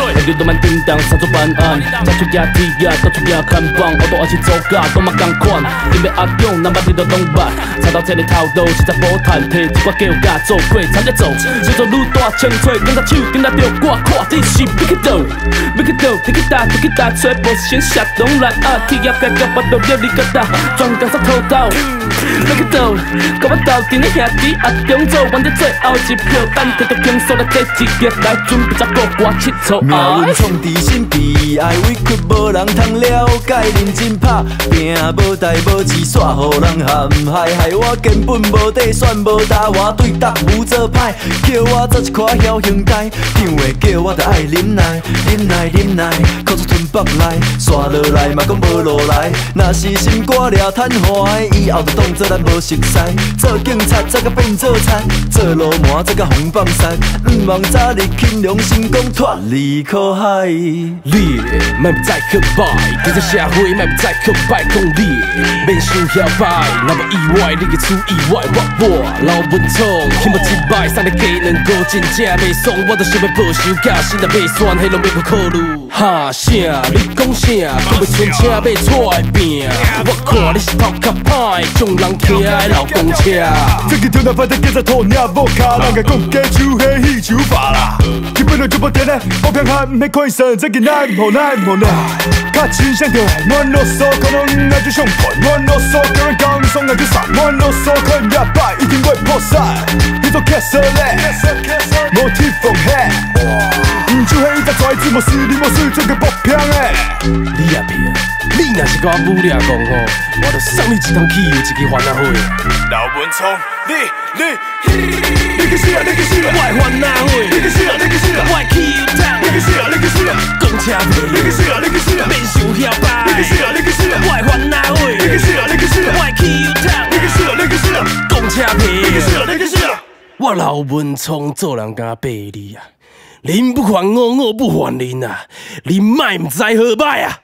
Стой! 你都蛮叮当，三做办案，再出野铁啊，到处野看板，我都爱去做假，都嘛共款。因为阿勇，南北你都拢捌，踩到这个头路，实在无谈，摕一挂叫甲做过，参个做，做做愈大清脆，跟着手，跟着着我看你是要去倒，要去倒，你去打，你去打，吹波先下东来啊，铁叶盖脚巴都叫你个打，专干杀偷刀，要去倒，跟我斗阵的兄弟阿中做，玩到最后一票，等摕到轻松来第一个来准备十个歌佚佗命啊运。创伫身边，爱委屈无人通了解，认真拍拼，无代无志，煞互人陷害，害我根本无底选，无答我对答无做歹，叫我做一块晓兄弟，张话叫我着爱忍耐，忍耐忍耐，哭出吞腹来，刷落来嘛讲无落来，若是心肝掠瘫痪，以后就当做咱无熟悉，做警察再甲变做贼，做流氓再甲风放屎，毋望早日轻良成功脱离苦海。你莫不再去摆，伫这社会莫不再去摆讲你，免想摇摆，若无意外，你个出意外，我我老文创，听无一摆，送你鸡卵糕，真正袂爽，我就想要报仇，假心若袂酸，迄拢免去考虑。哈啥？你讲啥？讲要存车要出来拼，我看你是头壳歹，众人骑的老公车。这个头脑发的跟着鸵鸟无卡，人家讲假手黑戏手法啦。基本上就无甜的，我偏没看神，这个难无难无难。较亲像着我啰嗦，可能爱就上款，我啰嗦叫人讲爽爱就散，我啰嗦可能也摆一定会破产。你做 castle 嘞，无铁缝嘿，唔就迄一只拽子，无事你无事做个爆片诶。你也骗，你若是甲我武力讲吼，我就送你一桶汽油，一支番仔火。老文聪，你你你个死啊！你个死啊！我的番仔火，你个死啊！你个死啊！你去死啊！你去死啊！免想遐摆。你去死啊！你去死啊！我的番仔火，你去死啊！你去死啊！我的汽油桶，你去死啊！你去死啊！讲车皮，你去死啊！你去死啊！我老文聪做人敢背你啊，人不还我，我不还人啊，你莫唔知好歹啊！